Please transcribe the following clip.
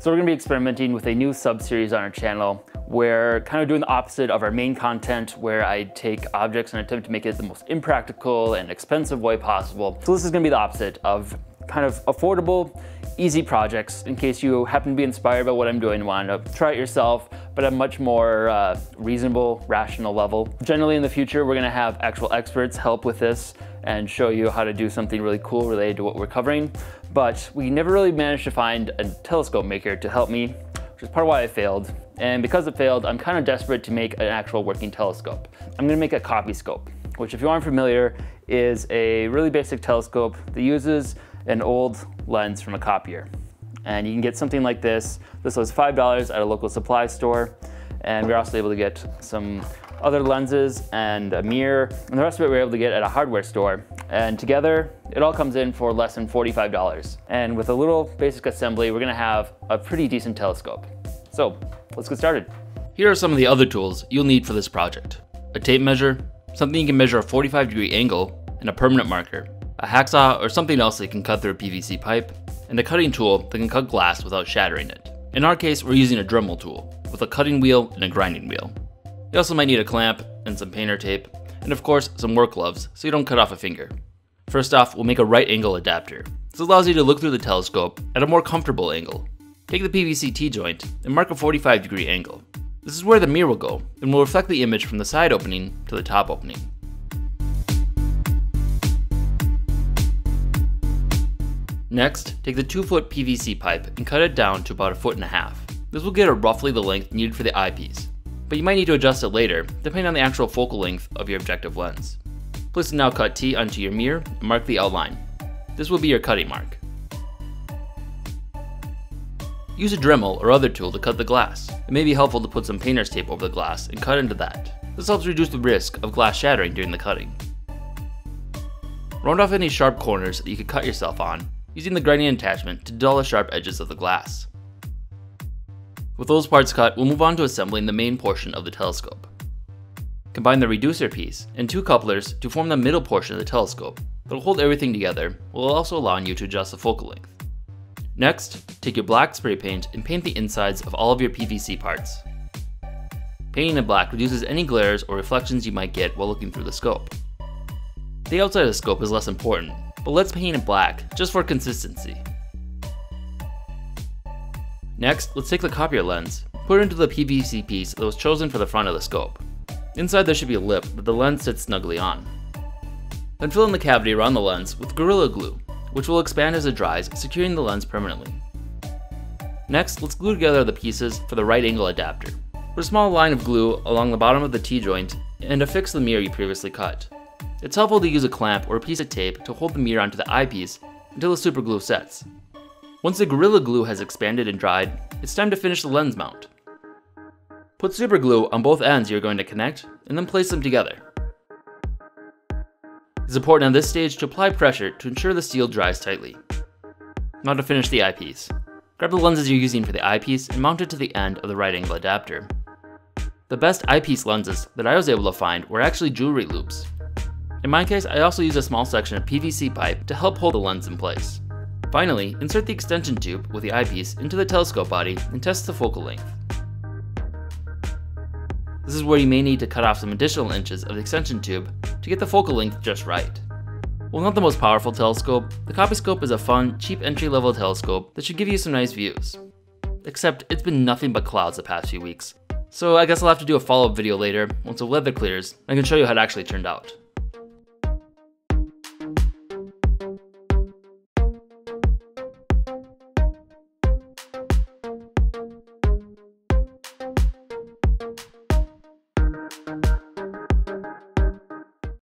So we're gonna be experimenting with a new sub-series on our channel where we're kind of doing the opposite of our main content where I take objects and attempt to make it the most impractical and expensive way possible. So this is gonna be the opposite of kind of affordable, easy projects in case you happen to be inspired by what I'm doing and want to try it yourself, but at a much more uh, reasonable, rational level. Generally in the future, we're gonna have actual experts help with this and show you how to do something really cool related to what we're covering. But we never really managed to find a telescope maker to help me, which is part of why I failed. And because it failed, I'm kind of desperate to make an actual working telescope. I'm gonna make a copyscope, which if you aren't familiar, is a really basic telescope that uses an old lens from a copier. And you can get something like this. This was $5 at a local supply store. And we are also able to get some other lenses and a mirror, and the rest of it we were able to get at a hardware store. And together, it all comes in for less than $45. And with a little basic assembly, we're gonna have a pretty decent telescope. So let's get started. Here are some of the other tools you'll need for this project. A tape measure, something you can measure a 45 degree angle, and a permanent marker a hacksaw or something else that can cut through a PVC pipe, and a cutting tool that can cut glass without shattering it. In our case, we're using a Dremel tool, with a cutting wheel and a grinding wheel. You also might need a clamp and some painter tape, and of course, some work gloves so you don't cut off a finger. First off, we'll make a right angle adapter. This allows you to look through the telescope at a more comfortable angle. Take the PVC T-joint and mark a 45 degree angle. This is where the mirror will go, and will reflect the image from the side opening to the top opening. Next, take the 2 foot PVC pipe and cut it down to about a foot and a half. This will get roughly the length needed for the eyepiece, but you might need to adjust it later, depending on the actual focal length of your objective lens. Place the now cut T onto your mirror and mark the outline. This will be your cutting mark. Use a Dremel or other tool to cut the glass. It may be helpful to put some painter's tape over the glass and cut into that. This helps reduce the risk of glass shattering during the cutting. Round off any sharp corners that you could cut yourself on using the grinding attachment to dull the sharp edges of the glass. With those parts cut, we'll move on to assembling the main portion of the telescope. Combine the reducer piece and two couplers to form the middle portion of the telescope that will hold everything together while also allowing you to adjust the focal length. Next, take your black spray paint and paint the insides of all of your PVC parts. Painting in black reduces any glares or reflections you might get while looking through the scope. The outside of the scope is less important, but let's paint it black, just for consistency. Next, let's take the copier lens, put it into the PVC piece that was chosen for the front of the scope. Inside there should be a lip that the lens sits snugly on. Then fill in the cavity around the lens with Gorilla Glue, which will expand as it dries, securing the lens permanently. Next, let's glue together the pieces for the right angle adapter. Put a small line of glue along the bottom of the T-joint and affix the mirror you previously cut. It's helpful to use a clamp or a piece of tape to hold the mirror onto the eyepiece until the super glue sets. Once the Gorilla Glue has expanded and dried, it's time to finish the lens mount. Put super glue on both ends you're going to connect, and then place them together. It's important at this stage to apply pressure to ensure the seal dries tightly. Now to finish the eyepiece. Grab the lenses you're using for the eyepiece and mount it to the end of the right angle adapter. The best eyepiece lenses that I was able to find were actually jewelry loupes, in my case, I also used a small section of PVC pipe to help hold the lens in place. Finally, insert the extension tube with the eyepiece into the telescope body and test the focal length. This is where you may need to cut off some additional inches of the extension tube to get the focal length just right. While not the most powerful telescope, the Copyscope is a fun, cheap entry-level telescope that should give you some nice views. Except it's been nothing but clouds the past few weeks, so I guess I'll have to do a follow-up video later once the weather clears and I can show you how it actually turned out.